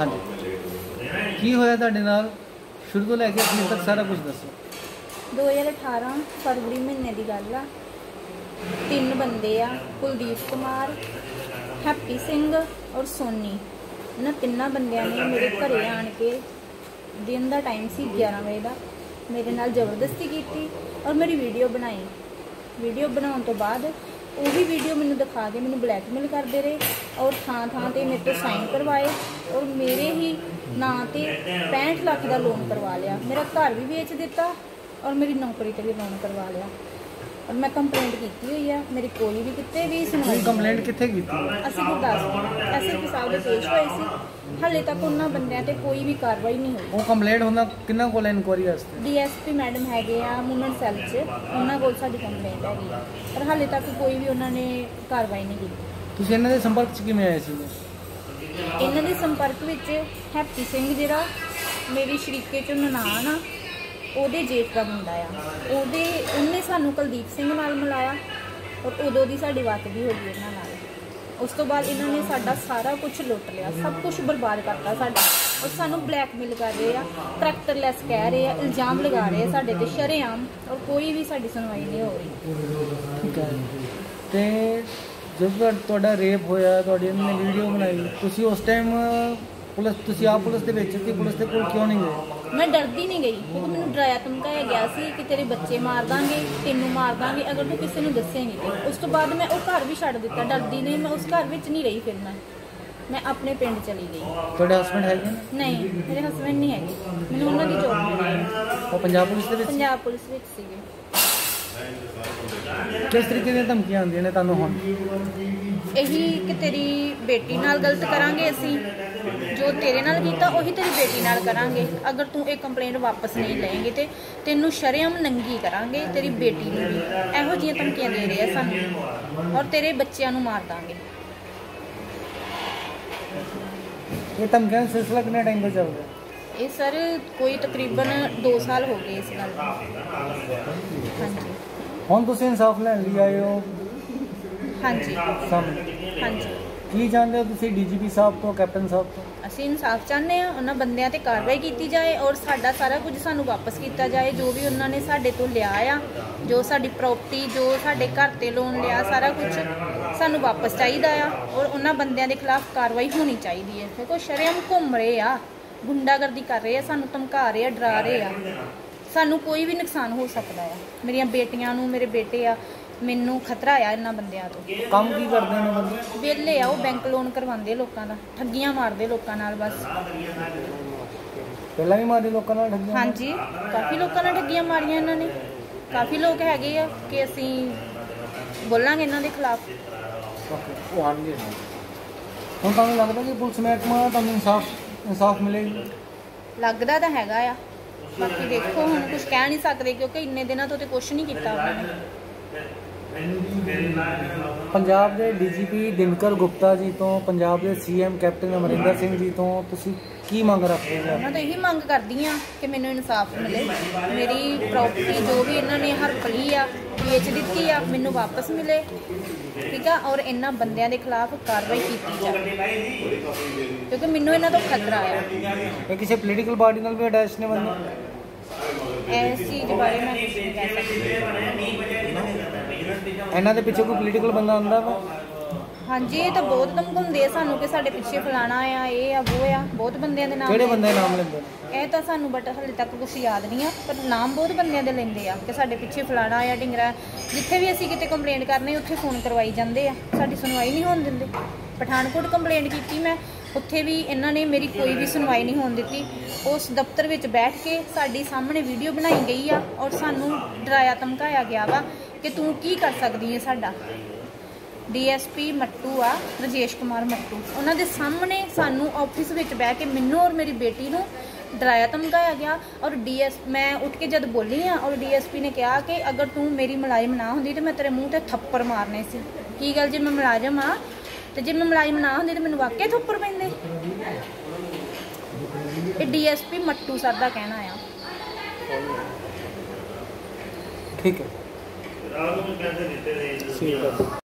ਹਾਂਜੀ। ਕੀ ਹੋਇਆ ਤੁਹਾਡੇ ਨਾਲ? ਸ਼ੁਰੂ ਤੋਂ ਲੈ ਕੇ ਅਖੀਰ ਤੱਕ ਸਾਰਾ ਕੁਝ ਦੱਸੋ। 2018 ਫਰਵਰੀ ਮਹੀਨੇ ਦੀ ਗੱਲ ਆ। ਤਿੰਨ ਬੰਦੇ ਆ, ਕੁਲਦੀਪ ਕੁਮਾਰ, ਹੈਪੀ ਸਿੰਘ ਔਰ ਸੋਨੀ। ਇਹਨਾਂ ਤਿੰਨਾਂ ਬੰਦਿਆਂ ਨੇ ਮੇਰੇ ਘਰੇ ਆਣ ਕੇ, ਦਿਨ ਦਾ ਟਾਈਮ ਸੀ 11 ਵਜੇ ਦਾ, ਮੇਰੇ ਨਾਲ ਜ਼ਬਰਦਸਤੀ ਕੀਤੀ ਔਰ ਮੇਰੀ ਵੀਡੀਓ ਬਣਾਈ। ਵੀਡੀਓ ਬਣਾਉਣ ਤੋਂ ਬਾਅਦ ਉਹੀ ਵੀਡੀਓ ਮੈਨੂੰ ਦਿਖਾ ਕੇ ਮੈਨੂੰ ਬਲੈਕਮੇਲ ਕਰਦੇ ਰਹੇ ਔਰ ਥਾਂ ਥਾਂ ਤੇ ਮੇਰੇ ਤੋਂ ਸਾਈਨ ਕਰਵਾਏ ਔਰ ਮੇਰੇ ਹੀ ਨਾਂ ਤੇ 65 ਲੱਖ ਦਾ ਲੋਨ ਕਰਵਾ ਲਿਆ। ਮੇਰਾ ਘਰ ਵੀ ਵੇਚ ਦਿੱਤਾ ਔਰ ਮੇਰੀ ਨੌਕਰੀ ਤੇ ਵੀ ਲੋਨ ਕਰਵਾ ਲਿਆ। ਔਰ ਮੈਂ ਕੰਪਲੇਂਟ ਕੀਤੀ ਹੋਈ ਆ ਮੇਰੀ ਕੋਈ ਵੀ ਕਿਤੇ ਵੀ ਸੁਣਵਾਈ ਨਹੀਂ ਕੰਪਲੇਂਟ ਕਿੱਥੇ ਕੀਤੀ? ਅਸੀਂ ਗੁਰਦਾਸਪੁਰ ਐਸਐਸਪੀ ਸਾਹਿਬ ਦੇ ਪੇਸ਼ ਹੋਏ ਸੀ। ਹਾਲੇ ਤੱਕ ਉਹਨਾਂ ਬੰਦਿਆਂ ਤੇ ਕੋਈ ਵੀ ਕਾਰਵਾਈ ਨਹੀਂ ਹੋਈ। ਉਹ ਕੰਪਲੇਂਟ ਹੁੰਦਾ ਕਿੰਨਾ ਕੋਲ ਇਨਕੁਆਰੀ ਵਾਸਤੇ? ਡੀਐਸਪੀ ਮੈਡਮ ਹੈਗੇ ਆ ਮੂਵਮੈਂਟ ਸੈੱਲ 'ਚ। ਉਹਨਾਂ ਕੋਲ ਸਾਡੀ ਕੰਪਲੇਂਟ ਹੈਗੀ ਆ। ਪਰ ਹਾਲੇ ਤੱਕ ਕੋਈ ਵੀ ਉਹਨਾਂ ਨੇ ਕਾਰਵਾਈ ਨਹੀਂ ਕੀਤੀ। ਤੁਸੀਂ ਇਹਨਾਂ ਦੇ ਸੰਪਰਕ 'ਚ ਕਿਵੇਂ ਆਏ ਸੀ ਇਹਨਾਂ ਦੇ ਸੰਪਰਕ ਵਿੱਚ ਹੈਪੀ ਸਿੰਘ ਜਿਹੜਾ ਮੇਰੀ ਸ਼ਰੀਕੇ ਚੋਂ ਨਨਾਣ ਆ ਉਹਦੇ ਜੇਠ ਦਾ ਮੁੰਡਾ ਆ। ਉਹਦੇ, ਉਹਨੇ ਸਾਨੂੰ ਕੁਲਦੀਪ ਸਿੰਘ ਨਾਲ ਮਿਲਾਇਆ ਔਰ ਉਦੋਂ ਦੀ ਸਾਡੀ ਵਾਕਦੀ ਹੋ ਗਈ ਇਹਨਾਂ ਨਾਲ। ਉਸ ਤੋਂ ਬਾਅਦ ਇਹਨਾਂ ਨੇ ਸਾਡਾ ਸਾਰਾ ਕੁਝ ਲੁੱਟ ਲਿਆ, ਸਭ ਕੁਝ ਬਰਬਾਦ ਕਰਤਾ ਸਾਡਾ। ਔਰ ਸਾਨੂੰ ਬਲੈਕਮੇਲ ਕਰ ਰਹੇ ਆ, ਕਰੈਕਟਰਲੈਸ ਕਹਿ ਰਹੇ ਆ, ਇਲਜ਼ਾਮ ਲਗਾ ਰਹੇ ਆ ਸਾਡੇ ਤੇ, ਸ਼ਰੇਆਮ, ਔਰ ਕੋਈ ਵੀ ਸਾਡੀ ਸੁਣਵਾਈ ਨਹੀਂ ਹੋ ਰਹੀ। ਠੀਕ ਹੈ ਤੇ ਜਦੋਂ ਤੁਹਾ- ਤੁਹਾਡਾ ਰੇਪ ਹੋਇਆ, ਤੁਹਾਡੀ ਨੇ ਵੀਡੀਓ ਬਣਾਈ, ਤੁਸੀਂ ਉਸ ਟਾਈਮ ਪੁਲਿਸ, ਤੁਸੀਂ ਆਪ ਪੁਲਿਸ ਦੇ ਵਿੱਚ ਕਿ ਪੁਲਿਸ ਦੇ ਕੋਲ ਕਿਉਂ ਨਹੀਂ ਗਏ? ਮੈਂ ਡਰਦੀ ਨਹੀਂ ਗਈ ਕਿਉਂਕਿ ਮੈਨੂੰ ਡਰਾਇਆ ਧਮਕਾਇਆ ਗਿਆ ਸੀ ਕਿ ਤੇਰੇ ਬੱਚੇ ਮਾਰ ਦਾਂਗੇ ਤੈਨੂੰ ਮਾਰ ਦਾਂਗੇ ਅਗਰ ਤੂੰ ਕਿਸੇ ਨੂੰ ਦੱਸੇਂਗੀ ਤੇ ਉਸ ਤੋਂ ਬਾਅਦ ਮੈਂ ਉਹ ਘਰ ਵੀ ਛੱਡ ਦਿੱਤਾ ਡਰਦੀ ਨਹੀਂ ਮੈਂ ਉਸ ਘਰ ਵਿੱਚ ਨਹੀਂ ਰਹੀ ਫਿਰ ਮੈਂ ਮੈਂ ਆਪਣੇ ਪਿੰਡ ਚਲੀ ਗਈ। ਤੁਹਾਡੇ ਹਸਬੰਡ ਹੈਗੇ? ਨੇ ਨਹੀਂ ਮੇਰੇ ਹਸਬੰਡ ਨਹੀਂ ਹੈਗੇ। ਮੈਨੂੰ ਉਹਨਾਂ ਦੀ ਜੌਬ ਮਿਲੀ। ਉਹ ਪੰਜਾਬ ਪੁਲਿਸ ਦੇ ਵਿੱਚ ਪੰਜਾਬ ਪੁਲਿਸ ਵਿੱਚ ਸੀਗੇ। ਕਿਸ ਤਰੀਕੇ ਦੀਆਂ ਧਮਕੀਆਂ ਆਉਂਦੀਆਂ ਨੇ ਤੁਹਾਨੂੰ ਹੁਣ? ਇਹੀ ਕਿ ਤੇਰੀ ਬੇਟੀ ਨਾਲ ਗਲਤ ਕਰਾਂਗੇ ਅਸੀਂ। ਜੋ ਤੇਰੇ ਨਾਲ ਕੀਤਾ ਉਹੀ ਤੇਰੀ ਬੇਟੀ ਨਾਲ ਕਰਾਂਗੇ। ਅਗਰ ਤੂੰ ਇਹ ਕੰਪਲੇਂਟ ਵਾਪਸ ਨਹੀਂ ਲਏਂਗੇ ਤੇ ਤੈਨੂੰ ਸ਼ਰੇਆਮ ਨੰਗੀ ਕਰਾਂਗੇ ਤੇਰੀ ਬੇਟੀ ਨੂੰ ਵੀ। ਇਹੋ ਜਿਹੀਆਂ ਧਮਕੀਆਂ ਦੇ ਰਹੇ ਆ ਸਾਨੂੰ। ਔਰ ਤੇਰੇ ਬੱਚਿਆਂ ਨੂੰ ਮਾਰ ਦਾਂਗੇ। ਇਹ ਧਮਕੀਆਂ ਦਾ ਸਿਲਸਿਲਾ ਕਿੰਨੇ ਟਾਈਮ ਤੋਂ ਚੱਲ ਰਿਹਾ? ਇਹ ਸਰ ਕੋਈ ਤਕਰੀਬਨ 2 ਸਾਲ ਹੋ ਗਏ ਇਸ ਗੱਲ ਨੂੰ। ਹਾਂਜੀ। ਹੁਣ ਤੁਸੀਂ ਇਨਸਾਫ ਲੈਣ ਲਈ ਆਏ ਹੋ? ਹਾਂਜੀ। ਸਾਹਮਣੇ ਹਾਂਜੀ। ਕੀ ਜਾਣਦੇ ਹੋ ਤੁਸੀਂ ਡੀਜੀਪੀ ਸਾਹਿਬ ਤੋਂ ਕੈਪਟਨ ਸਾਹਿਬ ਤੋਂ? ਅਸੀਂ ਇਨਸਾਫ ਚਾਹੁੰਦੇ ਆ ਉਹਨਾਂ ਬੰਦਿਆਂ ਤੇ ਕਾਰਵਾਈ ਕੀਤੀ ਜਾਏ ਔਰ ਸਾਡਾ ਸਾਰਾ ਕੁਝ ਸਾਨੂੰ ਵਾਪਸ ਕੀਤਾ ਜਾਏ ਜੋ ਵੀ ਉਹਨਾਂ ਨੇ ਸਾਡੇ ਤੋਂ ਲਿਆ ਆ ਜੋ ਸਾਡੀ ਪ੍ਰਾਪਰਟੀ ਜੋ ਸਾਡੇ ਘਰ ਤੇ ਲੋਨ ਲਿਆ ਸਾਰਾ ਕੁਝ ਸਾਨੂੰ ਵਾਪਸ ਚਾਹੀਦਾ ਆ ਔਰ ਉਹਨਾਂ ਬੰਦਿਆਂ ਦੇ ਖਿਲਾਫ ਕਾਰਵਾਈ ਹੋਣੀ ਚਾਹੀਦੀ ਹੈ। ਦੇਖੋ ਸ਼ਰੇਆਮ ਘੁੰਮ ਰਹੇ ਆ ਗੁੰਡਾਗਰਦੀ ਕਰ ਰਹੇ ਆ ਸਾਨੂੰ ਧਮਕਾ ਰਹੇ ਆ ਡਰਾ ਰਹੇ ਆ। ਸਾਨੂੰ ਕੋਈ ਵੀ ਨੁਕਸਾਨ ਹੋ ਸਕਦਾ ਆ। ਮੇਰੀਆਂ ਬੇਟੀਆਂ ਨੂੰ ਮੇਰੇ ਬੇਟੇ ਆ ਮੈਨੂੰ ਖਤਰਾ ਆ ਇਹਨਾਂ ਬੰਦਿਆਂ ਤੋਂ। ਕੰਮ ਕੀ ਕਰਦੇ ਨੇ ਬੰਦੇ? ਵਿਹਲੇ ਆ ਉਹ ਬੈਂਕ ਲੋਨ ਕਰਵਾਉਂਦੇ ਲੋਕਾਂ ਦਾ ਠੱਗੀਆਂ ਮਾਰਦੇ ਲੋਕਾਂ ਨਾਲ ਬਸ। ਪਹਿਲਾਂ ਵੀ ਮਾਰੇ ਲੋਕਾਂ ਨਾਲ ਠੱਗੀਆਂ? ਹਾਂਜੀ ਕਾਫੀ ਲੋਕਾਂ ਨਾਲ ਠੱਗੀਆਂ ਮਾਰੀਆਂ ਇਹਨਾਂ ਨੇ। ਕਾਫੀ ਲੋਕ ਹੈਗੇ ਆ ਕਿ ਅਸੀਂ ਬੋਲਾਂਗੇ ਇਹਨਾਂ ਦੇ ਖਿਲਾਫ। ਉਹ ਆਣਗੇ ਹੁਣ ਤੁਹਾਨੂੰ ਲੱਗਦਾ ਕਿ ਪੁਲਿਸ ਮਹਿਕਮਾ ਤੁਹਾਨੂੰ ਇਨਸਾਫ ਇਨਸਾਫ ਮਿਲੇਗੀ? ਲੱਗਦਾ ਤਾਂ ਹੈਗਾ ਆ। ਬਾਕੀ ਦੇਖੋ ਹੁਣ ਕੁਝ ਕਹਿ ਨਹੀਂ ਸਕਦੇ ਕਿਉਂਕਿ ਇੰਨੇ ਦਿਨਾਂ ਤੋਂ ਤੇ ਕੁਝ ਨਹੀਂ ਕੀਤਾ ਉਹਨਾਂ ਨੇ। ਪੰਜਾਬ ਦੇ ਡੀਜੀਪੀ ਦਿਨਕਰ ਗੁਪਤਾ ਜੀ ਤੋਂ ਪੰਜਾਬ ਦੇ ਸੀਐਮ ਕੈਪਟਨ ਅਮਰਿੰਦਰ ਸਿੰਘ ਜੀ ਤੋਂ ਤੁਸੀਂ ਕੀ ਮੰਗ ਰੱਖਦੇ ਹੋ? ਉਹਨਾਂ ਤੋਂ ਇਹੀ ਮੰਗ ਕਰਦੀ ਆ ਕਿ ਮੈਨੂੰ ਇਨਸਾਫ ਮਿਲੇ। ਮੇਰੀ ਪ੍ਰਾਪਰਟੀ ਜੋ ਵੀ ਇਹਨਾਂ ਨੇ ਹਰਪਲੀ ਆ ਵੇਚ ਦਿੱਤੀ ਆ ਮੈਨੂੰ ਵਾਪਸ ਮਿਲੇ। ਠੀਕ ਆ ਔਰ ਇਹਨਾਂ ਬੰਦਿਆਂ ਦੇ ਖਿਲਾਫ ਕਾਰਵਾਈ ਕੀਤੀ ਜਾਵੇ ਕਿਉਂਕਿ ਮੈਨੂੰ ਇਹਨਾਂ ਤੋਂ ਖਤਰਾ ਆ। ਇਹ ਕਿਸੇ ਪੋਲੀਟੀਕਲ ਪਾਰਟੀ ਨਾਲ ਵੀ ਅਟੈਚ ਨੇ ਬੰਦੇ? ਇਸ ਚੀਜ਼ ਬਾਰੇ ਮੈਂ ਕੁਝ ਨਹੀਂ ਕਹਿ ਸਕਦੀ। ਇਹਨਾਂ ਦੇ ਪਿੱਛੇ ਕੋਈ ਪੋਲੀਟੀਕਲ ਬੰਦਾ ਆਉਂਦਾ ਵਾ? ਹਾਂਜੀ ਇਹ ਤਾਂ ਬਹੁਤ ਧਮਕਾਉਂਦੇ ਆ ਸਾਨੂੰ ਕਿ ਸਾਡੇ ਪਿੱਛੇ ਫਲਾਣਾ ਆ ਇਹ ਆ ਉਹ ਆ ਬਹੁਤ ਬੰਦਿਆਂ ਦੇ ਨਾਮ ਕਿਹੜੇ ਬੰਦੇ ਨਾਮ ਲੈਂਦੇ ਨੇ ਇਹ ਤਾਂ ਸਾਨੂੰ ਬਟ ਹਲੇ ਤੱਕ ਕੁਝ ਯਾਦ ਨਹੀਂ ਆ ਪਰ ਨਾਮ ਬਹੁਤ ਬੰਦਿਆਂ ਦੇ ਲੈਂਦੇ ਆ ਕਿ ਸਾਡੇ ਪਿੱਛੇ ਫਲਾਣਾ ਆ ਢਿੰਗਰਾ ਆ। ਜਿੱਥੇ ਵੀ ਅਸੀਂ ਕਿਤੇ ਕੰਪਲੇਂਟ ਕਰਨੇ ਉੱਥੇ ਫੋਨ ਕਰਵਾਈ ਜਾਂਦੇ ਆ। ਸਾਡੀ ਸੁਣਵਾਈ ਨਹੀਂ ਹੋਣ ਦਿੰਦੇ। ਪਠਾਨਕੋਟ ਕੰਪਲੇਂਟ ਕੀਤੀ ਮੈਂ ਉੱਥੇ ਵੀ ਇਹਨਾਂ ਨੇ ਮੇਰੀ ਕੋਈ ਵੀ ਸੁਣਵਾਈ ਨਹੀਂ ਹੋਣ ਦਿੱਤੀ। ਉਸ ਦਫ਼ਤਰ ਵਿੱਚ ਬੈਠ ਕੇ ਸਾਡੀ ਸਾਹਮਣੇ ਵੀਡੀਓ ਬਣਾਈ ਗਈ ਆ ਔਰ ਸਾਨੂੰ ਡਰਾਇਆ ਧਮਕਾਇਆ ਗਿਆ ਵਾ ਕਿ ਤੂੰ ਕੀ ਕਰ ਸਕਦੀ ਹੈ ਸਾਡਾ। ਡੀਐਸਪੀ ਮੱਟੂ ਆ ਰਜੇਸ਼ ਕੁਮਾਰ ਮੱਟੂ। ਉਹਨਾਂ ਦੇ ਸਾਹਮਣੇ ਸਾਨੂੰ ਆਫਿਸ ਵਿੱਚ ਬਹਿ ਕੇ ਮੈਨੂੰ ਔਰ ਮੇਰੀ ਬੇਟੀ ਨੂੰ ਡਰਾਇਆ ਧਮਕਾਇਆ ਗਿਆ ਔਰ ਡੀਐਸ ਮੈਂ ਉੱਠ ਕੇ ਜਦ ਬੋਲੀ ਆ ਔਰ ਡੀਐਸਪੀ ਨੇ ਕਿਹਾ ਕਿ ਅਗਰ ਤੂੰ ਮੇਰੀ ਮੁਲਾਜ਼ਮ ਨਾ ਹੁੰਦੀ ਤੇ ਮੈਂ ਤੇਰੇ ਮੂੰਹ ਤੇ ਥੱਪੜ ਮਾਰਨੇ ਸੀ। ਕੀ ਗੱਲ ਜੇ ਮੈਂ ਮੁਲਾਜ਼ਮ ਆ ਤੇ ਜੇ ਮੈਂ ਮੁਲਾਜ਼ਮ ਨਾ ਹੁੰਦੀ ਤੇ ਮੈਨੂੰ ਵਾਕਿਆ ਥੱਪੜ ਪੈਂਦੇ? ਇਹ ਡੀਐਸਪੀ ਮੱਟੂ ਸਰ ਦਾ ਕਹਿਣਾ ਆ। ਠੀਕ ਹੈ। ਠੀਕ ਹੈ।